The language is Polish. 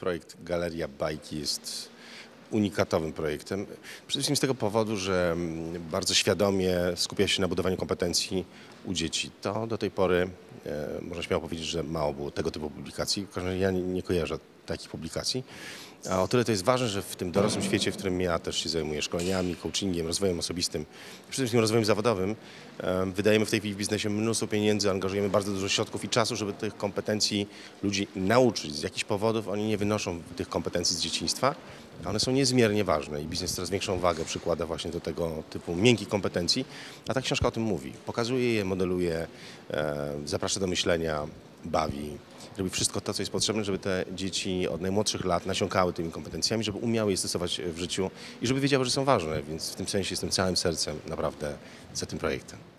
Projekt Galeria Bajki jest unikatowym projektem. Przede wszystkim z tego powodu, że mm, bardzo świadomie skupia się na budowaniu kompetencji u dzieci. To do tej pory, można śmiało powiedzieć, że mało było tego typu publikacji. W każdym razie ja nie, nie kojarzę takich publikacji. A o tyle to jest ważne, że w tym dorosłym świecie, w którym ja też się zajmuję szkoleniami, coachingiem, rozwojem osobistym, przede wszystkim rozwojem zawodowym, e, wydajemy w tej chwili w biznesie mnóstwo pieniędzy, angażujemy bardzo dużo środków i czasu, żeby tych kompetencji ludzi nauczyć. Z jakichś powodów oni nie wynoszą tych kompetencji z dzieciństwa, one są niezmiernie ważne i biznes coraz większą wagę przykłada właśnie do tego typu miękkich kompetencji, a ta książka o tym mówi. Pokazuje je, modeluje, e, zaprasza do myślenia, bawi, robi wszystko to, co jest potrzebne, żeby te dzieci od najmłodszych lat nasiąkały tymi kompetencjami, żeby umiały je stosować w życiu i żeby wiedziały, że są ważne, więc w tym sensie jestem całym sercem naprawdę za tym projektem.